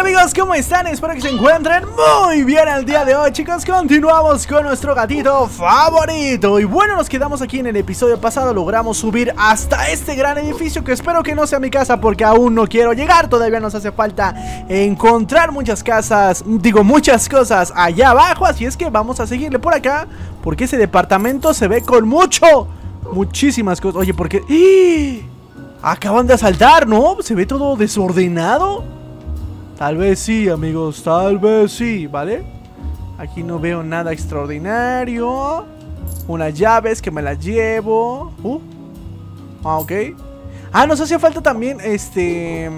amigos? ¿Cómo están? Espero que se encuentren muy bien el día de hoy chicos Continuamos con nuestro gatito favorito Y bueno, nos quedamos aquí en el episodio pasado Logramos subir hasta este gran edificio Que espero que no sea mi casa porque aún no quiero llegar Todavía nos hace falta encontrar muchas casas Digo, muchas cosas allá abajo Así es que vamos a seguirle por acá Porque ese departamento se ve con mucho Muchísimas cosas Oye, porque... ¡Ah! Acaban de asaltar, ¿no? Se ve todo desordenado Tal vez sí, amigos, tal vez sí, ¿vale? Aquí no veo nada extraordinario. Unas llaves que me las llevo. Uh. Ah, ok. Ah, nos hacía falta también, este...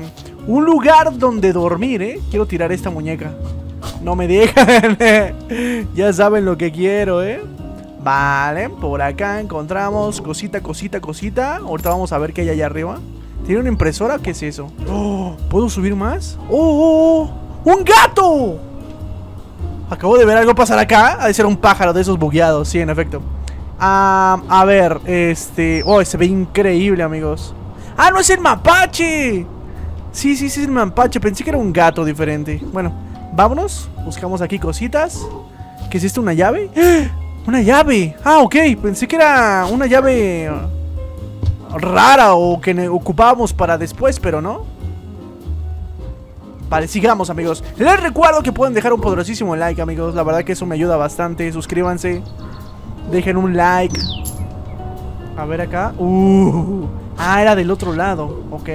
Un lugar donde dormir, ¿eh? Quiero tirar esta muñeca. No me dejan. ya saben lo que quiero, ¿eh? Vale, por acá encontramos cosita, cosita, cosita. Ahorita vamos a ver qué hay allá arriba. ¿Tiene una impresora? ¿Qué es eso? Oh, ¿Puedo subir más? ¡Oh, oh, oh! ¡Un gato! Acabo de ver algo pasar acá. Ha de ser un pájaro de esos bugueados, sí, en efecto. Ah, a ver, este... Oh, se ve increíble, amigos. ¡Ah, no es el mapache! Sí, sí, sí, es el mapache. Pensé que era un gato diferente. Bueno, vámonos. Buscamos aquí cositas. ¿Qué es esto? ¿Una llave? ¡Ah! ¡Una llave! Ah, ok. Pensé que era una llave rara o que ocupábamos para después, pero no. Vale, sigamos amigos. Les recuerdo que pueden dejar un poderosísimo like amigos. La verdad que eso me ayuda bastante. Suscríbanse. Dejen un like. A ver acá. Uh, Ah, era del otro lado. Ok.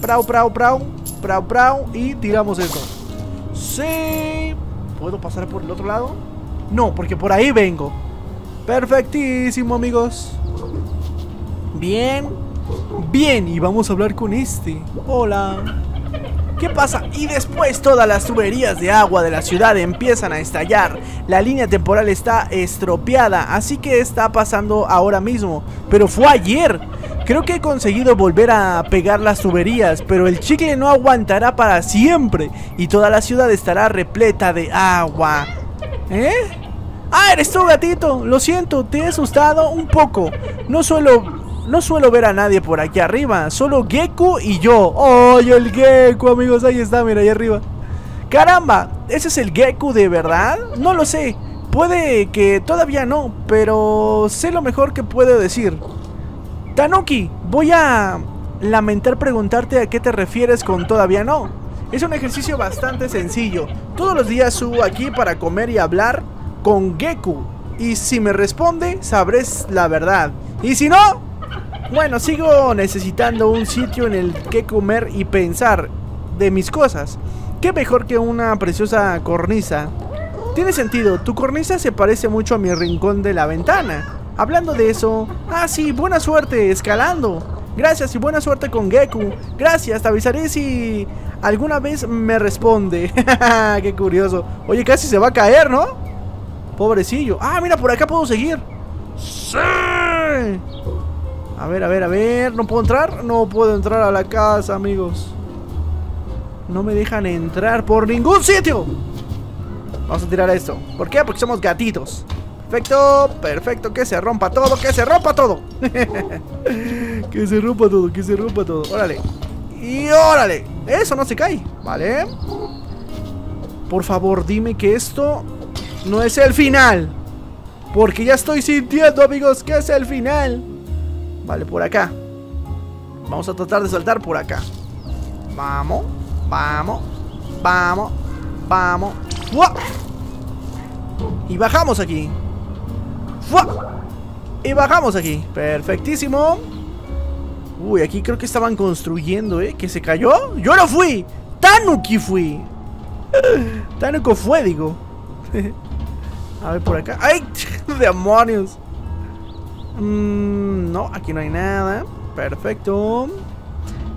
Prau, prau, prau. Prau, prau. Y tiramos eso Sí. ¿Puedo pasar por el otro lado? No, porque por ahí vengo. Perfectísimo amigos Bien. Bien, y vamos a hablar con este. Hola. ¿Qué pasa? Y después todas las tuberías de agua de la ciudad empiezan a estallar. La línea temporal está estropeada, así que está pasando ahora mismo. Pero fue ayer. Creo que he conseguido volver a pegar las tuberías, pero el chicle no aguantará para siempre y toda la ciudad estará repleta de agua. ¿Eh? Ah, eres tú, gatito. Lo siento, te he asustado un poco. No suelo no suelo ver a nadie por aquí arriba, solo Geku y yo. ¡Oh, el Geku, amigos! Ahí está, mira, ahí arriba. ¡Caramba! ¿Ese es el Geku de verdad? No lo sé. Puede que todavía no, pero sé lo mejor que puedo decir. Tanuki, voy a lamentar preguntarte a qué te refieres con todavía no. Es un ejercicio bastante sencillo. Todos los días subo aquí para comer y hablar con Geku. Y si me responde, sabré la verdad. Y si no, bueno, sigo necesitando un sitio en el que comer y pensar de mis cosas. ¿Qué mejor que una preciosa cornisa? Tiene sentido, tu cornisa se parece mucho a mi rincón de la ventana. Hablando de eso, ah sí, buena suerte escalando. Gracias y buena suerte con Geku. Gracias, te avisaré si alguna vez me responde. Qué curioso. Oye, casi se va a caer, ¿no? Pobrecillo. Ah, mira, por acá puedo seguir. ¡Sí! A ver, a ver, a ver. ¿No puedo entrar? No puedo entrar a la casa, amigos. No me dejan entrar por ningún sitio. Vamos a tirar esto. ¿Por qué? Porque somos gatitos. Perfecto, perfecto. Que se rompa todo, que se rompa todo. que se rompa todo, que se rompa todo. Órale. Y órale. Eso no se cae. Vale. Por favor, dime que esto no es el final. Porque ya estoy sintiendo, amigos, que es el final. Vale, por acá. Vamos a tratar de saltar por acá. Vamos, vamos, vamos, vamos. Y bajamos aquí. Y bajamos aquí. Perfectísimo. Uy, aquí creo que estaban construyendo, ¿eh? ¿Que se cayó? ¡Yo no fui! ¡Tanuki fui! Tanuki fue, digo. A ver por acá. ¡Ay! ¡Demonios! Mm, no, aquí no hay nada. Perfecto.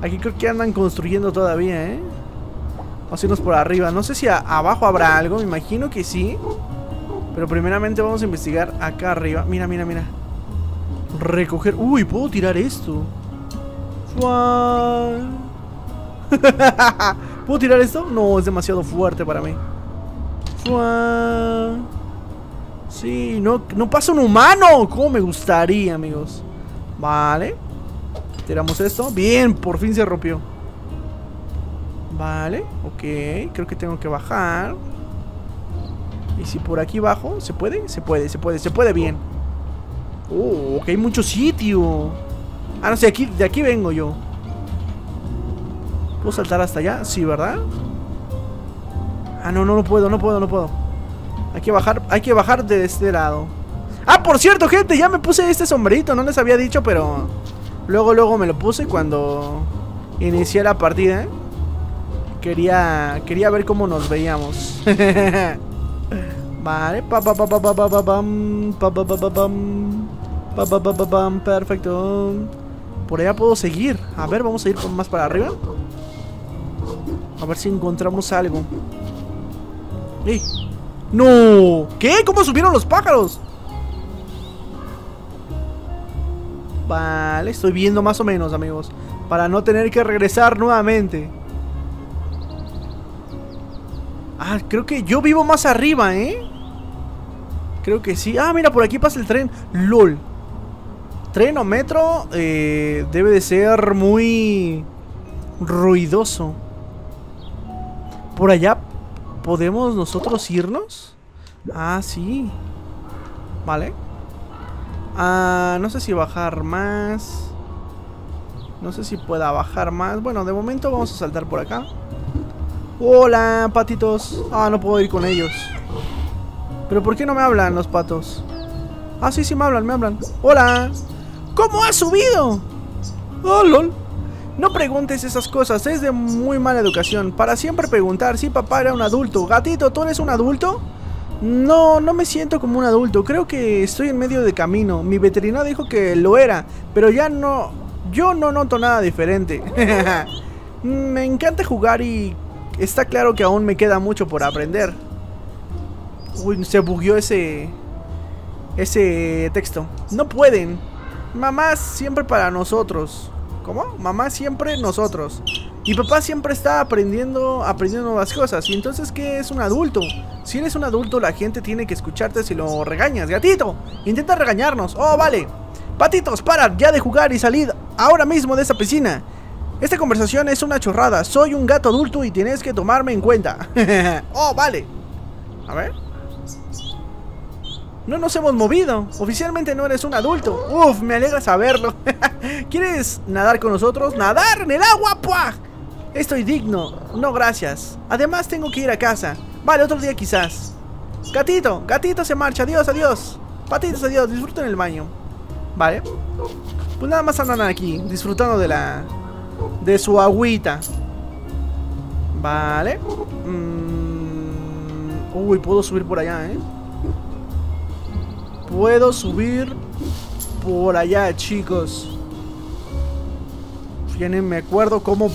Aquí creo que andan construyendo todavía, ¿eh? Vamos a irnos por arriba. No sé si abajo habrá algo. Me imagino que sí. Pero primeramente vamos a investigar acá arriba. Mira, mira, mira. Recoger... Uy, ¿puedo tirar esto? ¿Puedo tirar esto? No, es demasiado fuerte para mí. Sí, no, no pasa un humano. Como me gustaría, amigos. Vale. Tiramos esto. Bien, por fin se rompió. Vale, ok. Creo que tengo que bajar. Y si por aquí bajo, ¿se puede? Se puede, se puede, se puede bien. Oh, que hay mucho sitio. Ah, no sé, aquí, de aquí vengo yo. ¿Puedo saltar hasta allá? Sí, ¿verdad? Ah, no, no, no puedo, no puedo, no puedo. Hay que bajar, hay que bajar de este lado. Ah, por cierto, gente, ya me puse este sombrerito, no les había dicho, pero... Luego, luego me lo puse cuando inicié la partida. Quería, quería ver cómo nos veíamos. vale, pa pa pa pa pa pa pa pam, pa pa pa pa pam, pa pa pa pa pam, perfecto. Por allá puedo seguir. A ver, vamos a ir más para arriba. A ver si encontramos algo. ¡Eh! ¡No! ¿Qué? ¿Cómo subieron los pájaros? Vale, estoy viendo más o menos, amigos. Para no tener que regresar nuevamente. Ah, creo que yo vivo más arriba, ¿eh? Creo que sí. Ah, mira, por aquí pasa el tren. LOL. Tren o metro eh, debe de ser muy ruidoso. Por allá podemos nosotros irnos. Ah, sí. Vale. Ah, no sé si bajar más. No sé si pueda bajar más. Bueno, de momento vamos a saltar por acá. Hola, patitos. Ah, no puedo ir con ellos. ¿Pero por qué no me hablan los patos? Ah, sí, sí me hablan, me hablan. Hola. ¿Cómo has subido? Oh, lol. No preguntes esas cosas, es de muy mala educación. Para siempre preguntar si papá era un adulto. Gatito, ¿tú eres un adulto? No, no me siento como un adulto. Creo que estoy en medio de camino. Mi veterinario dijo que lo era, pero ya no... Yo no noto nada diferente. me encanta jugar y está claro que aún me queda mucho por aprender. Uy, se bugueó ese... Ese texto. No pueden. Mamá siempre para nosotros. ¿Cómo? Mamá siempre nosotros. Y papá siempre está aprendiendo, aprendiendo nuevas cosas. Y entonces, ¿qué es un adulto? Si eres un adulto, la gente tiene que escucharte si lo regañas. Gatito, intenta regañarnos. Oh, vale. Patitos, para ya de jugar y salid ahora mismo de esa piscina. Esta conversación es una chorrada. Soy un gato adulto y tienes que tomarme en cuenta. oh, vale. A ver. No nos hemos movido. Oficialmente no eres un adulto. Uf, me alegra saberlo. ¿Quieres nadar con nosotros? ¡Nadar en el agua! ¡Puah! Estoy digno. No, gracias. Además tengo que ir a casa. Vale, otro día quizás. Gatito, gatito se marcha. Adiós, adiós. Patitos, adiós. Disfruten el baño. Vale. Pues nada más andan aquí, disfrutando de la... De su agüita. Vale. Mm, uy, puedo subir por allá, ¿eh? Puedo subir por allá, chicos. Fíjense, me acuerdo cómo,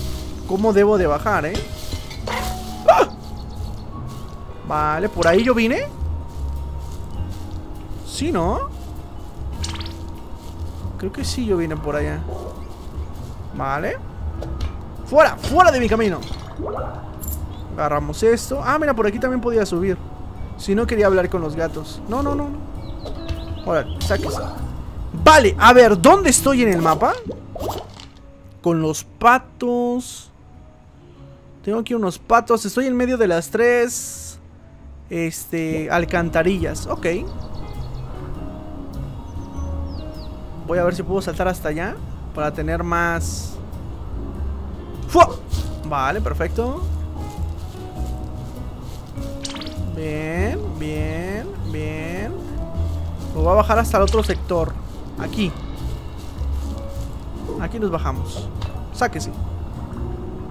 cómo debo de bajar, ¿eh? ¡Ah! Vale, ¿por ahí yo vine? Sí, ¿no? Creo que sí yo vine por allá Vale ¡Fuera! ¡Fuera de mi camino! Agarramos esto Ah, mira, por aquí también podía subir Si no quería hablar con los gatos No, no, no, no Vale, a ver, ¿dónde estoy en el mapa? Con los patos. Tengo aquí unos patos. Estoy en medio de las tres. Este. Alcantarillas. Ok. Voy a ver si puedo saltar hasta allá. Para tener más. ¡Fua! Vale, perfecto. Bien, bien, bien. Voy a bajar hasta el otro sector. Aquí. Aquí nos bajamos. Sáquese.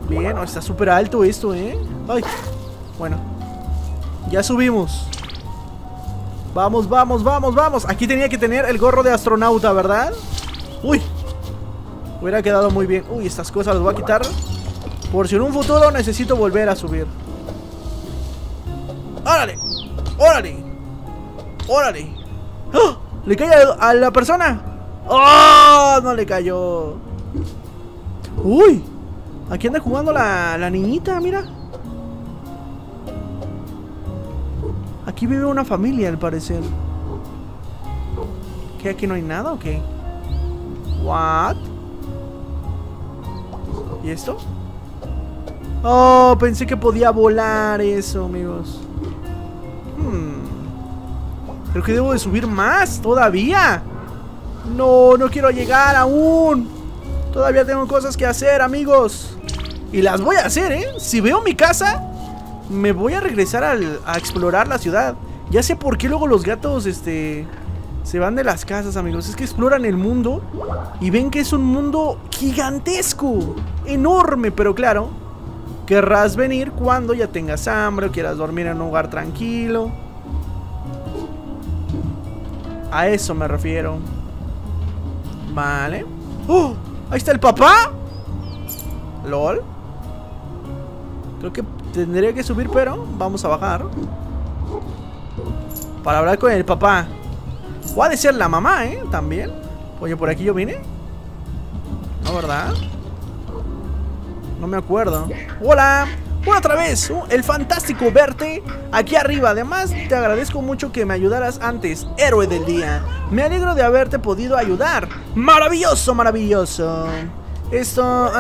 Bien, está súper alto esto, ¿eh? Ay. Bueno. Ya subimos. Vamos, vamos, vamos, vamos. Aquí tenía que tener el gorro de astronauta, ¿verdad? Uy. Hubiera quedado muy bien. Uy, estas cosas las voy a quitar. Por si en un futuro necesito volver a subir. ¡Órale! ¡Órale! ¡Órale! ¡Oh! ¿Le cae a, la persona? ¡Oh! No le cayó. ¡Uy! Aquí anda jugando la, la niñita, mira. Aquí vive una familia, al parecer. ¿Qué? ¿Aquí no hay nada o qué? ¿What? ¿Y esto? Oh, pensé que podía volar eso, amigos. Hmm. Creo que debo de subir más todavía. No, no quiero llegar aún. Todavía tengo cosas que hacer, amigos. Y las voy a hacer, ¿eh? Si veo mi casa, me voy a regresar a explorar la ciudad. Ya sé por qué luego los gatos, este... Se van de las casas, amigos. Es que exploran el mundo y ven que es un mundo gigantesco. Enorme, pero claro. Querrás venir cuando ya tengas hambre o quieras dormir en un lugar tranquilo. A eso me refiero. Vale. ¡Oh! Ahí está el papá. LOL. Creo que tendría que subir, pero vamos a bajar. Para hablar con el papá. Puede ser la mamá, ¿eh? También. Oye, ¿por aquí yo vine? ¿No, verdad? No me acuerdo. ¡Hola! Otra vez, el fantástico verte aquí arriba. Además, te agradezco mucho que me ayudaras antes, héroe del día. Me alegro de haberte podido ayudar. Maravilloso, maravilloso. Esto,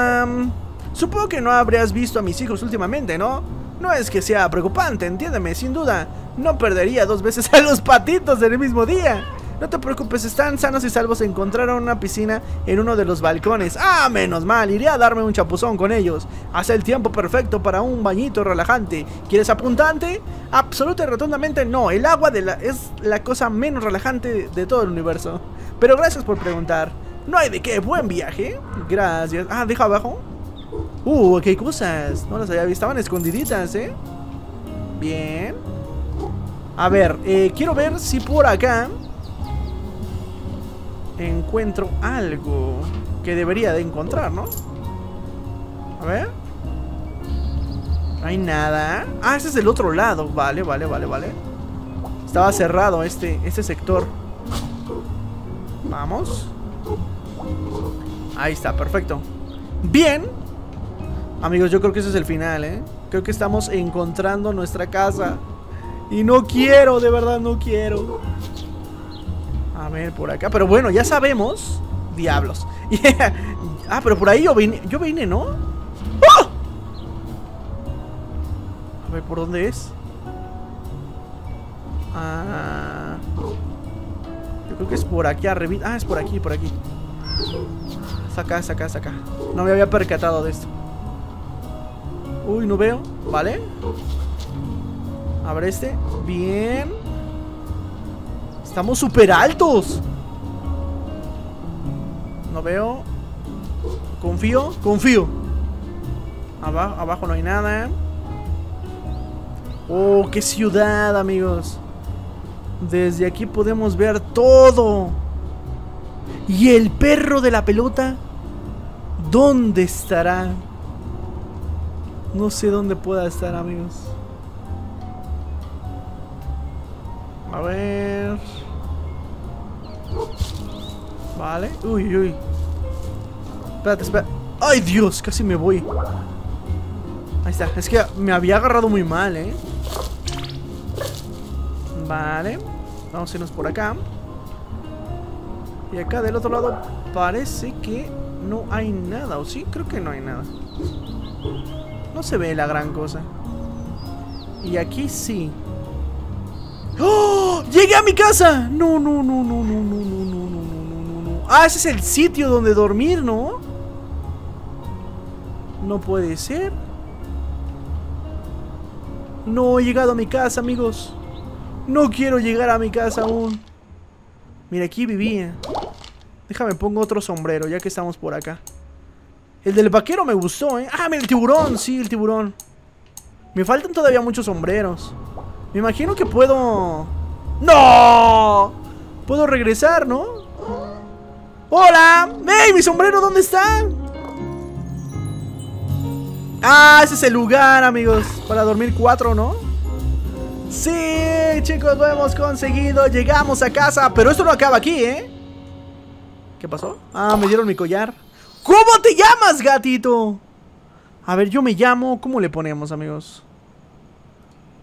supongo que no habrías visto a mis hijos últimamente, ¿no? No es que sea preocupante, entiéndeme, sin duda. No perdería dos veces a los patitos en el mismo día. No te preocupes, están sanos y salvos. Encontraron una piscina en uno de los balcones. Ah, menos mal, iré a darme un chapuzón con ellos. Hace el tiempo perfecto para un bañito relajante. ¿Quieres apuntante? Absolutamente y rotundamente no. El agua de la es la cosa menos relajante de todo el universo. Pero gracias por preguntar. No hay de qué, buen viaje. Gracias. Ah, deja abajo. Uh, qué cosas. No las había visto. Estaban escondiditas, ¿eh? Bien. A ver, eh, quiero ver si por acá encuentro algo que debería de encontrar, ¿no? A ver. No hay nada. Ah, ese es el otro lado. Vale, vale, vale, vale. Estaba cerrado este, este sector. Vamos. Ahí está, perfecto. Bien. Amigos, yo creo que ese es el final, ¿eh? Creo que estamos encontrando nuestra casa. Y no quiero, de verdad no quiero. A ver, por acá. Pero bueno, ya sabemos. Diablos. ah, pero por ahí yo vine, yo vine, ¿no? ¡Oh! A ver, ¿por dónde es? Ah, yo creo que es por aquí arriba. Ah, es por aquí, por aquí. Saca, saca, saca. No me había percatado de esto. Uy, no veo. Vale. A ver este. Bien. Estamos súper altos. No veo. Confío, confío. Abajo, abajo no hay nada. Oh, qué ciudad, amigos. Desde aquí podemos ver todo. ¿Y el perro de la pelota? ¿Dónde estará? No sé dónde pueda estar, amigos. A ver. Vale. Uy, uy. Espérate, espérate. ¡Ay, Dios! Casi me voy. Ahí está. Es que me había agarrado muy mal, ¿eh? Vale. Vamos a irnos por acá. Y acá del otro lado parece que no hay nada. ¿O sí? Creo que no hay nada. No se ve la gran cosa. Y aquí sí. ¡Oh! ¡Llegué a mi casa! No, no, no, no, no, no, no, no, no. Ah, ese es el sitio donde dormir, ¿no? No puede ser. No he llegado a mi casa, amigos. No quiero llegar a mi casa aún. Mira, aquí vivía. Déjame pongo otro sombrero, ya que estamos por acá. El del vaquero me gustó, ¿eh? Ah, mira, el tiburón. Sí, el tiburón. Me faltan todavía muchos sombreros. Me imagino que puedo... ¡No! Puedo regresar, ¿no? ¡Hola! ¡Ey! ¿Mi sombrero dónde está? Ah, ese es el lugar, amigos Para dormir cuatro, ¿no? Sí, chicos, lo hemos conseguido Llegamos a casa Pero esto no acaba aquí, ¿eh? ¿Qué pasó? Ah, me dieron mi collar ¿Cómo te llamas, gatito? A ver, yo me llamo ¿Cómo le ponemos, amigos?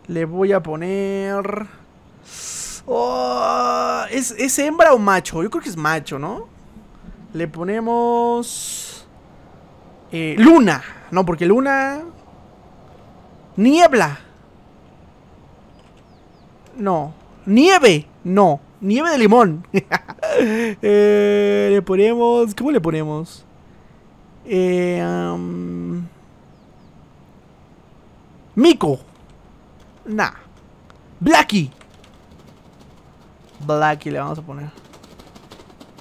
Le voy a poner... Oh, ¿es, hembra o macho? Yo creo que es macho, ¿no? Le ponemos... Eh, Luna. No, porque Luna... Niebla. No. Nieve. No. Nieve de limón. Eh, le ponemos... ¿Cómo le ponemos? Eh, Mico. Nah. Blacky. Blacky le vamos a poner.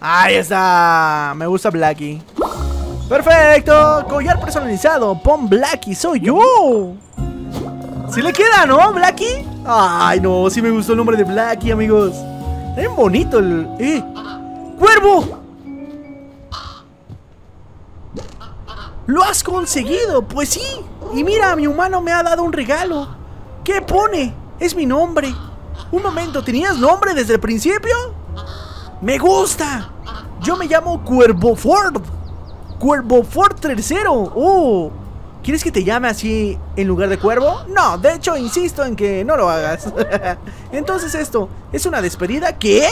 Ahí está. Me gusta Blacky. Perfecto. Collar personalizado. Pon Blacky. Soy yo. Si le queda, ¿no? Blacky. Ay, no. Sí me gustó el nombre de Blacky, amigos. Es bonito el... ¡Eh! ¡Cuervo! ¡Lo has conseguido! Pues sí. Y mira, mi humano me ha dado un regalo. ¿Qué pone? Es mi nombre. Un momento, ¿tenías nombre desde el principio? ¡Me gusta! Yo me llamo Cuervo Ford. Cuervo Ford tercero. ¡Oh! ¿Quieres que te llame así en lugar de cuervo? No, de hecho insisto en que no lo hagas. Entonces esto, ¿es una despedida? ¿Qué?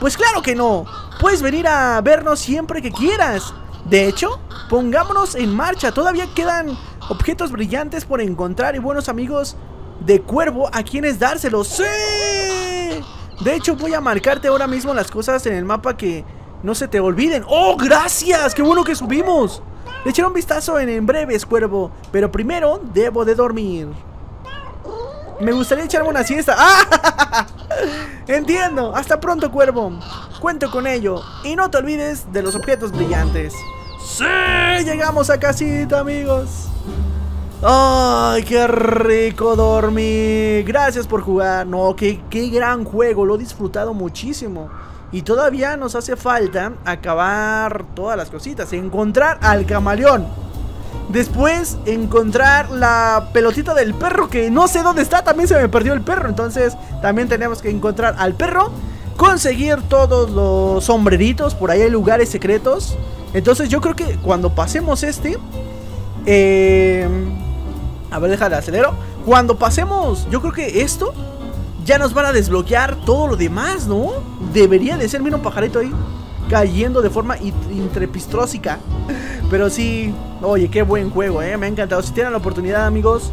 Pues claro que no. Puedes venir a vernos siempre que quieras. De hecho, pongámonos en marcha. Todavía quedan objetos brillantes por encontrar y buenos amigos de cuervo a quienes dárselos. ¡Sí! De hecho, voy a marcarte ahora mismo las cosas en el mapa que no se te olviden. ¡Oh, gracias! ¡Qué bueno que subimos! Le echaré un vistazo en, en breves, cuervo. Pero primero debo de dormir. Me gustaría echarme una siesta. ¡Ah! Entiendo. Hasta pronto, cuervo. Cuento con ello. Y no te olvides de los objetos brillantes. ¡Sí! Llegamos a casita, amigos. ¡Ay, qué rico dormir! Gracias por jugar. No, qué, qué gran juego. Lo he disfrutado muchísimo. Y todavía nos hace falta acabar todas las cositas. Encontrar al camaleón. Después encontrar la pelotita del perro que no sé dónde está. También se me perdió el perro. Entonces también tenemos que encontrar al perro. Conseguir todos los sombreritos. Por ahí hay lugares secretos. Entonces yo creo que cuando pasemos este... Eh, a ver, déjale acelero. Cuando pasemos, yo creo que esto ya nos van a desbloquear todo lo demás, ¿no? Debería de ser, mira un pajarito ahí cayendo de forma intrepistrósica. Pero sí, oye, qué buen juego, ¿eh? Me ha encantado. Si tienen la oportunidad, amigos,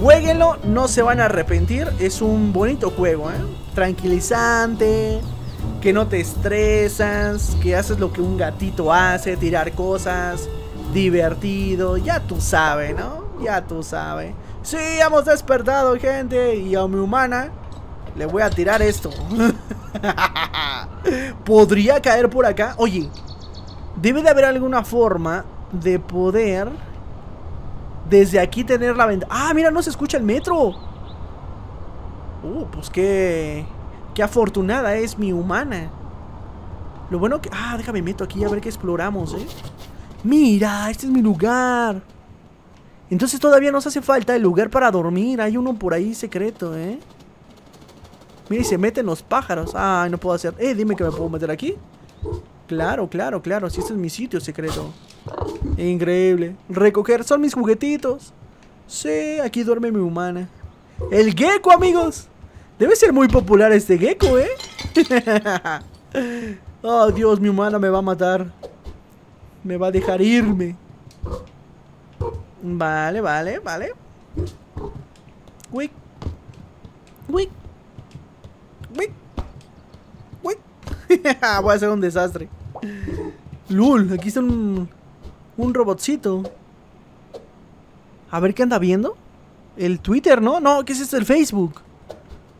jueguenlo, no se van a arrepentir. Es un bonito juego, ¿eh? Tranquilizante, que no te estresas, que haces lo que un gatito hace, tirar cosas, divertido, ya tú sabes, ¿no? Ya tú sabes. Sí, hemos despertado, gente, y a mi humana le voy a tirar esto. Podría caer por acá. Oye, debe de haber alguna forma de poder desde aquí tener la ventana. Ah, mira, no se escucha el metro. Uh, pues qué... Qué afortunada es mi humana. Lo bueno que... Ah, déjame meto aquí a ver qué exploramos, ¿eh? Mira, este es mi lugar. Entonces todavía nos hace falta el lugar para dormir. Hay uno por ahí secreto, ¿eh? Mira, y se meten los pájaros. Ay, no puedo hacer. Eh, dime que me puedo meter aquí. Claro, claro, claro. Si este es mi sitio secreto. Increíble. Recoger son mis juguetitos. Sí, aquí duerme mi humana. El gecko, amigos. Debe ser muy popular este gecko, ¿eh? oh, Dios, mi humana me va a matar. Me va a dejar irme. Vale, vale, vale. Wick. Wick. Voy a hacer un desastre. Lul, aquí está un, un robotcito. A ver qué anda viendo. El Twitter, ¿no? No, ¿qué es esto? El Facebook.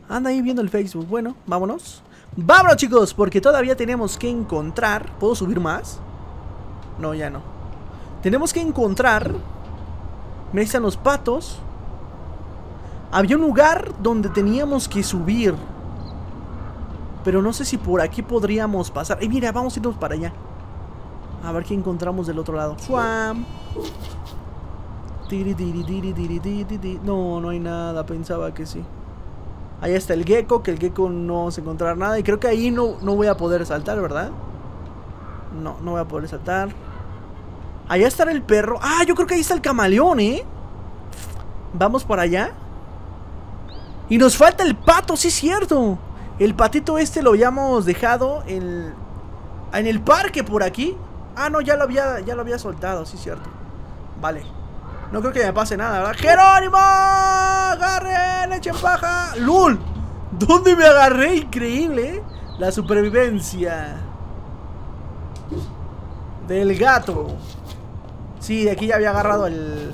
Anda ahí viendo el Facebook. Bueno, vámonos. Vámonos, chicos, porque todavía tenemos que encontrar. ¿Puedo subir más? No, ya no. Tenemos que encontrar. Me dicen los patos. Había un lugar donde teníamos que subir. Pero no sé si por aquí podríamos pasar. Y mira, vamos a irnos para allá. A ver qué encontramos del otro lado. ¡Swam! No, no hay nada. Pensaba que sí. Ahí está el gecko, que el gecko no vamos a encontrar nada. Y creo que ahí no, no voy a poder saltar, ¿verdad? No, no voy a poder saltar. Allá está el perro. Ah, yo creo que ahí está el camaleón, ¿eh? Vamos para allá. Y nos falta el pato, sí es cierto. El patito este lo habíamos dejado en, en el parque por aquí. Ah, no, ya lo había, ya lo había soltado, sí, cierto. Vale. No creo que me pase nada, ¿verdad? ¡Jerónimo! ¡Agarren! ¡Echen paja! ¡Lul! ¿Dónde me agarré? Increíble, ¿eh? La supervivencia. Del gato. Sí, de aquí ya había agarrado el...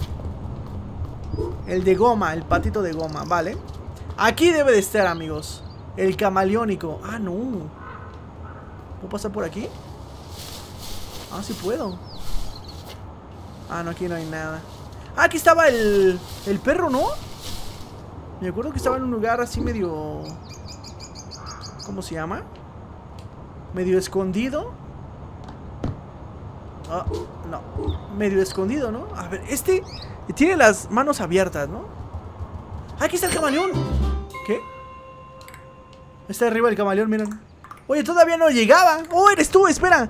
El de goma, el patito de goma, vale. Aquí debe de estar, amigos. El camaleónico. Ah, no. ¿Puedo pasar por aquí? Ah, sí puedo. Ah, no, aquí no hay nada. Ah, aquí estaba el, el perro, ¿no? Me acuerdo que estaba en un lugar así medio... ¿Cómo se llama? Medio escondido. Ah, no. Medio escondido, ¿no? A ver, este tiene las manos abiertas, ¿no? Aquí está el camaleón. ¿Qué? Está arriba el camaleón, miren. Oye, todavía no llegaba. Oh, eres tú, espera.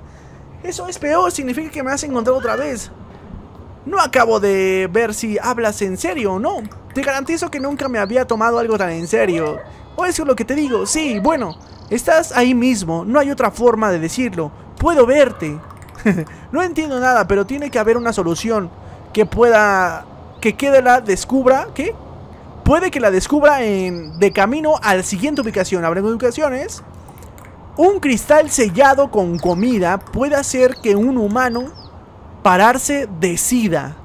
Eso es peor, significa que me has encontrado otra vez. No acabo de ver si hablas en serio o no. Te garantizo que nunca me había tomado algo tan en serio. O eso es lo que te digo. Sí, bueno, estás ahí mismo. No hay otra forma de decirlo. Puedo verte. no entiendo nada, pero tiene que haber una solución que pueda... Que quede la descubra... ¿Qué? Puede que la descubra en, de camino a la siguiente ubicación. Habrá ubicaciones. Un cristal sellado con comida puede hacer que un humano pararse decida.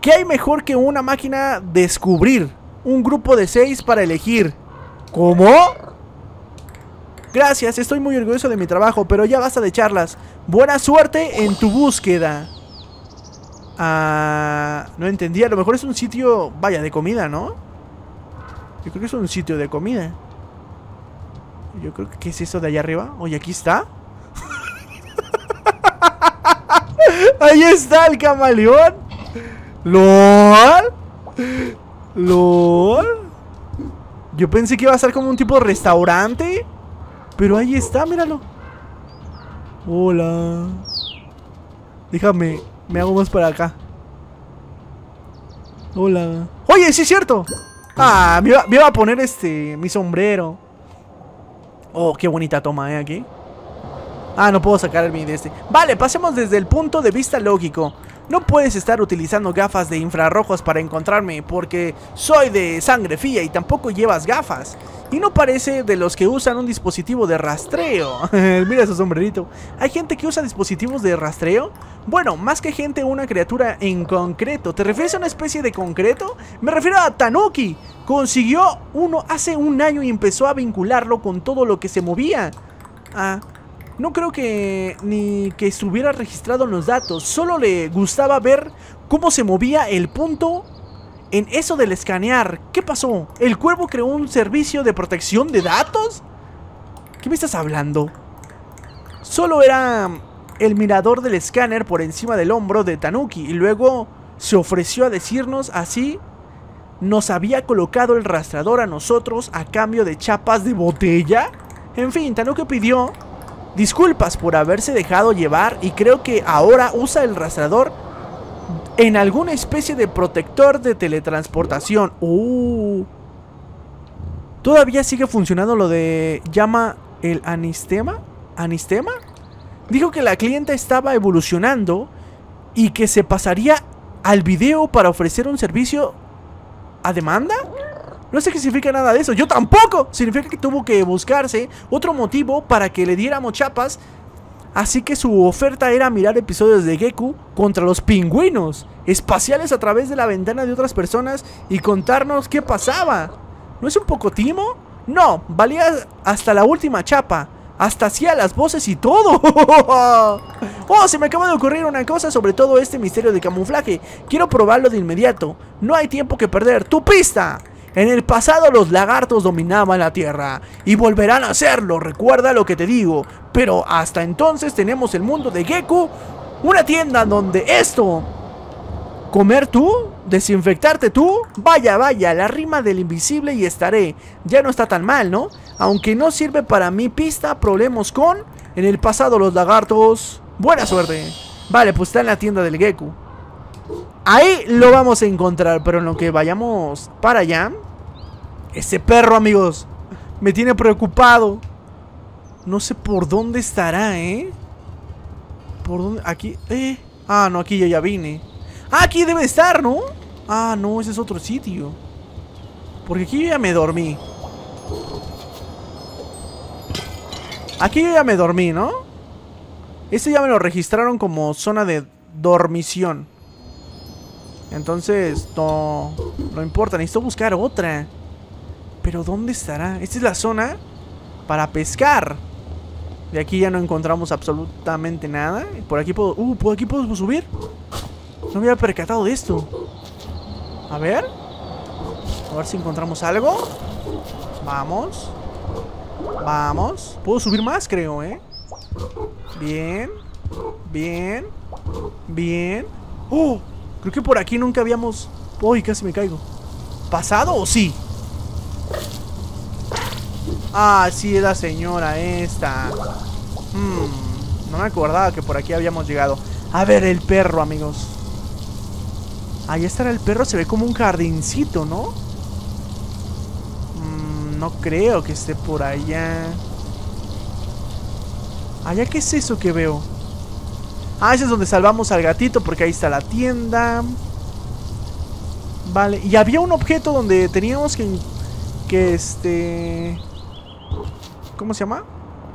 ¿Qué hay mejor que una máquina descubrir? Un grupo de seis para elegir. ¿Cómo? Gracias, estoy muy orgulloso de mi trabajo, pero ya basta de charlas. Buena suerte en tu búsqueda. Ah, no entendí, a lo mejor es un sitio, vaya, de comida, ¿no? Yo creo que es un sitio de comida. Yo creo que ¿qué es eso de allá arriba? Oye, aquí está. Ahí está el camaleón. LOL. LOL. Yo pensé que iba a ser como un tipo de restaurante. Pero ahí está, míralo. Hola. Déjame, me hago más para acá. Hola. Oye, sí es cierto. Ah, me iba, a poner este, mi sombrero. Oh, qué bonita toma, ¿eh? Aquí. Ah, no puedo sacar el mi de este. Vale, pasemos desde el punto de vista lógico. No puedes estar utilizando gafas de infrarrojos para encontrarme porque soy de sangre fría y tampoco llevas gafas. Y no parece de los que usan un dispositivo de rastreo. Mira su sombrerito. ¿Hay gente que usa dispositivos de rastreo? Bueno, más que gente, una criatura en concreto. ¿Te refieres a una especie de concreto? Me refiero a Tanuki. Consiguió uno hace un año y empezó a vincularlo con todo lo que se movía. Ah, no creo que ni que estuviera registrado en los datos. Solo le gustaba ver cómo se movía el punto en eso del escanear, ¿qué pasó? ¿El cuervo creó un servicio de protección de datos? ¿Qué me estás hablando? Solo era el mirador del escáner por encima del hombro de Tanuki y luego se ofreció a decirnos así nos había colocado el rastrador a nosotros a cambio de chapas de botella. En fin, Tanuki pidió disculpas por haberse dejado llevar y creo que ahora usa el rastrador en alguna especie de protector de teletransportación. Uh. Todavía sigue funcionando lo de llama el anistema. ¿Anistema? Dijo que la clienta estaba evolucionando y que se pasaría al video para ofrecer un servicio a demanda. No sé qué significa nada de eso. Yo tampoco. Significa que tuvo que buscarse otro motivo para que le diéramos chapas Así que su oferta era mirar episodios de Geku contra los pingüinos espaciales a través de la ventana de otras personas y contarnos qué pasaba. ¿No es un poco timo? No, valía hasta la última chapa. Hasta hacía las voces y todo. oh, se me acaba de ocurrir una cosa sobre todo este misterio de camuflaje. Quiero probarlo de inmediato. No hay tiempo que perder. ¡Tu pista! En el pasado los lagartos dominaban la tierra y volverán a hacerlo, recuerda lo que te digo. Pero hasta entonces tenemos el mundo de Geku, una tienda donde esto... ¿Comer tú? ¿Desinfectarte tú? Vaya, vaya, la rima del invisible y estaré. Ya no está tan mal, ¿no? Aunque no sirve para mi pista, problemas con... En el pasado los lagartos... Buena suerte. Vale, pues está en la tienda del Geku. Ahí lo vamos a encontrar, pero en lo que vayamos para allá... Ese perro, amigos, me tiene preocupado. No sé por dónde estará, ¿eh? ¿Por dónde? Aquí, eh. Ah, no, aquí yo ya vine. Ah, aquí debe estar, ¿no? Ah, no, ese es otro sitio. Porque aquí yo ya me dormí. Aquí yo ya me dormí, ¿no? Este ya me lo registraron como zona de dormición. Entonces, no, no importa, necesito buscar otra. Pero ¿dónde estará? Esta es la zona para pescar. De aquí ya no encontramos absolutamente nada. Por aquí puedo... Uh, por aquí puedo subir. No me había percatado de esto. A ver. A ver si encontramos algo. Vamos. Vamos. Puedo subir más, creo, ¿eh? Bien. Bien. Bien. ¡Oh! Creo que por aquí nunca habíamos... ¡Uy, casi me caigo! ¿Pasado o sí? Ah, sí, es la señora esta. Hmm, no me acordaba que por aquí habíamos llegado. A ver, el perro, amigos. Ahí estará el perro. Se ve como un jardincito, ¿no? Hmm, no creo que esté por allá. ¿Allá qué es eso que veo? Ah, ese es donde salvamos al gatito porque ahí está la tienda. Vale, y había un objeto donde teníamos que... Que este... ¿Cómo se llama?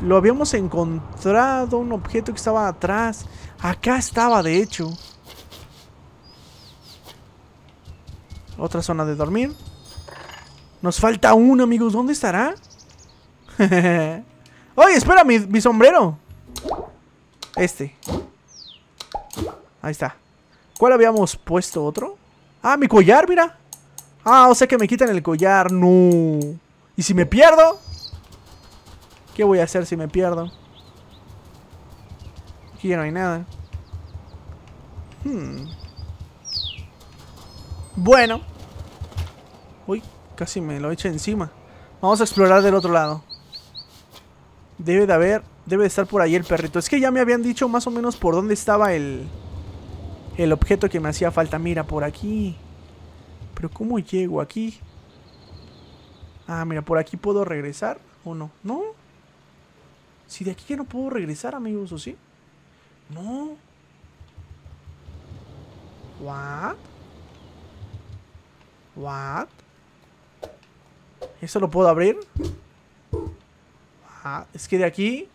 Lo habíamos encontrado, un objeto que estaba atrás. Acá estaba, de hecho. Otra zona de dormir. Nos falta uno, amigos. ¿Dónde estará? Oye, espera, mi, mi sombrero. Este. Ahí está. ¿Cuál habíamos puesto otro? Ah, mi collar, mira. Ah, o sea que me quitan el collar. No. ¿Y si me pierdo? ¿Qué voy a hacer si me pierdo? Aquí ya no hay nada. Hmm. Bueno. Uy, casi me lo eché encima. Vamos a explorar del otro lado. Debe de haber... Debe de estar por ahí el perrito. Es que ya me habían dicho más o menos por dónde estaba el... El objeto que me hacía falta. Mira, por aquí. Pero ¿cómo llego aquí? Ah, mira, por aquí puedo regresar. ¿O no? ¿No? Si de aquí ya no puedo regresar, amigos, ¿o sí? No. What? What? ¿Eso lo puedo abrir? Ah, es que de aquí...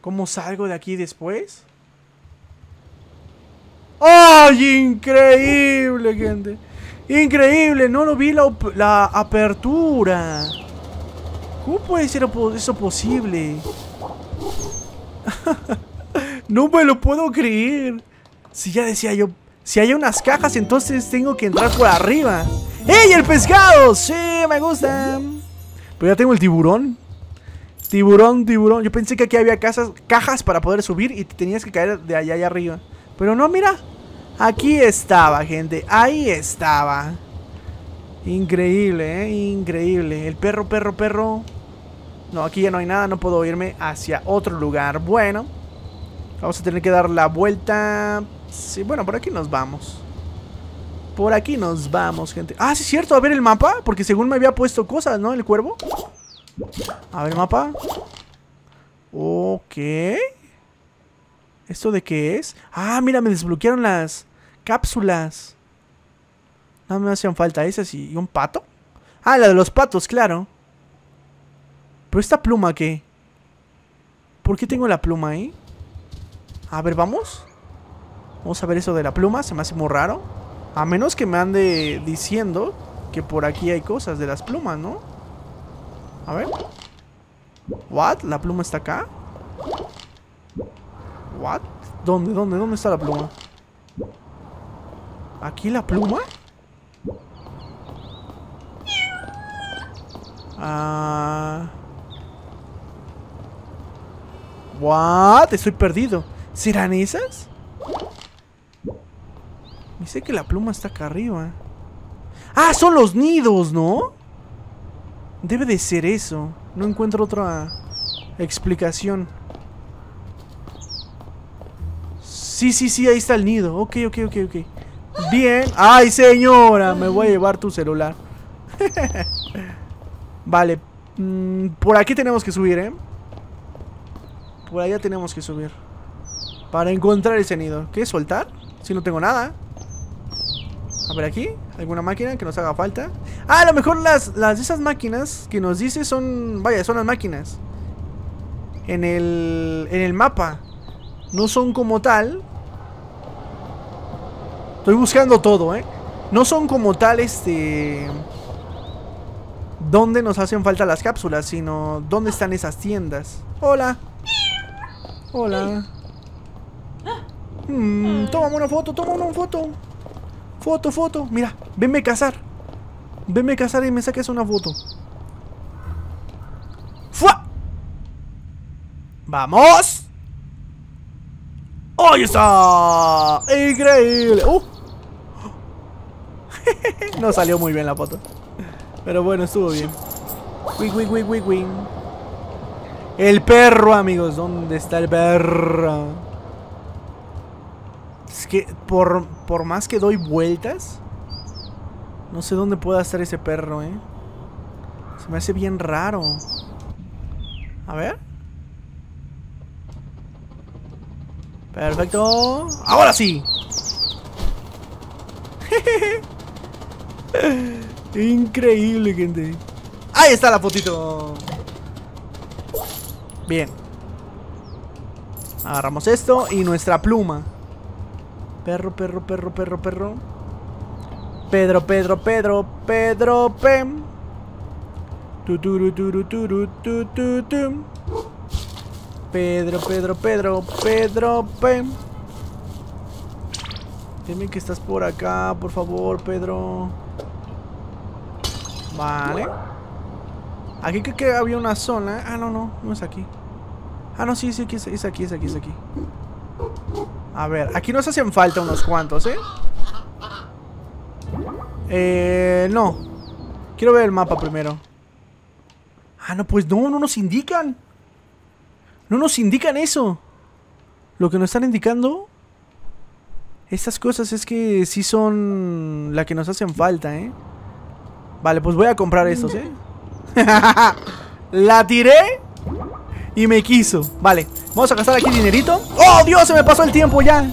¿Cómo salgo de aquí después? ¡Ay, increíble, gente! ¡Increíble! No lo vi la, la apertura. ¿Cómo puede ser eso posible? no me lo puedo creer. Si ya decía yo, si hay unas cajas, entonces tengo que entrar por arriba. ¡Ey, el pescado! Sí, me gusta. Pero ya tengo el tiburón. Tiburón, tiburón. Yo pensé que aquí había cajas para poder subir y te tenías que caer de allá, allá arriba. Pero no, mira. Aquí estaba, gente. Ahí estaba. Increíble, ¿eh? Increíble. El perro, perro, perro. No, aquí ya no hay nada. No puedo irme hacia otro lugar. Bueno. Vamos a tener que dar la vuelta. Sí, bueno, por aquí nos vamos. Por aquí nos vamos, gente. Ah, sí es cierto. A ver el mapa. Porque según me había puesto cosas, ¿no? El cuervo. A ver mapa. Ok. ¿Esto de qué es? Ah, mira, me desbloquearon las cápsulas. No me hacían falta esas y un pato. Ah, la de los patos, claro. Pero esta pluma, ¿qué? ¿Por qué tengo la pluma ahí? A ver, vamos. Vamos a ver eso de la pluma. Se me hace muy raro. A menos que me ande diciendo que por aquí hay cosas de las plumas, ¿no? A ver. ¿What? ¿La pluma está acá? ¿What? ¿Dónde? ¿Dónde? ¿Dónde está la pluma? ¿Aquí la pluma? Ah... What? Estoy perdido. ¿Serán esas? Dice que la pluma está acá arriba. ¡Ah! Son los nidos, ¿no? Debe de ser eso. No encuentro otra explicación. Sí, sí, sí, ahí está el nido. Ok, ok, ok, ok. Bien. ¡Ay, señora! Me voy a llevar tu celular. vale. Mm, por aquí tenemos que subir, ¿eh? Por allá tenemos que subir. Para encontrar ese nido. ¿Qué? ¿Soltar? Si no tengo nada. A ver aquí, alguna máquina que nos haga falta. Ah, a lo mejor las, las de esas máquinas que nos dice son... Vaya, son las máquinas. En el, en el mapa. No son como tal. Estoy buscando todo, ¿eh? No son como tal, este... Dónde nos hacen falta las cápsulas, sino dónde están esas tiendas. Hola. Hola. Mm, toma una foto, toma una foto. Foto, foto. Mira, venme a cazar. Venme a cazar y me saques una foto. ¡Fua! ¡Vamos! ¡Ahí está! ¡Increíble! ¡Uh! no salió muy bien la foto. Pero bueno, estuvo bien. Wing, wing, wing, wing, wing. El perro, amigos. ¿Dónde está el perro? Es que por, por más que doy vueltas, no sé dónde pueda estar ese perro, ¿eh? Se me hace bien raro. A ver. Perfecto. Ahora sí. Increíble, gente. Ahí está la fotito. Bien. Agarramos esto y nuestra pluma. Perro, perro, perro, perro, perro. Pedro, Pedro, Pedro, Pedro, Pem. Pedro, Pedro, Pedro, Pedro, Pem. Dime que estás por acá, por favor, Pedro. Vale. Aquí creo que había una zona. Ah, no, no, no es aquí. Ah, no, sí, sí, es, es aquí, es aquí, es aquí. A ver, aquí nos hacen falta unos cuantos, ¿eh? Eh, no. Quiero ver el mapa primero. Ah, no, pues no, no nos indican. No nos indican eso. Lo que nos están indicando... Estas cosas es que sí son la que nos hacen falta, ¿eh? Vale, pues voy a comprar estos, ¿eh? la tiré y me quiso. Vale, vamos a gastar aquí dinerito. ¡Oh, Dios! Se me pasó el tiempo ya.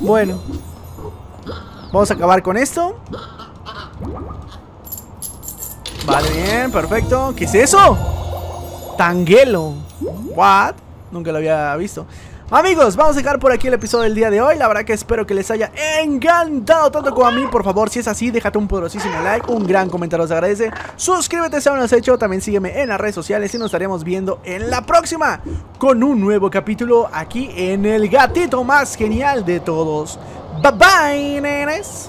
Bueno. Vamos a acabar con esto. Vale, bien, perfecto. ¿Qué es eso? Tanguelo. What? Nunca lo había visto. Amigos, vamos a dejar por aquí el episodio del día de hoy. La verdad que espero que les haya encantado tanto como a mí. Por favor, si es así, déjate un poderosísimo like Un gran comentario, os agradece. Suscríbete si aún no has hecho También sígueme en las redes sociales Y nos estaremos viendo en la próxima Con un nuevo capítulo aquí en El Gatito Más Genial de Todos. Bye bye, nenes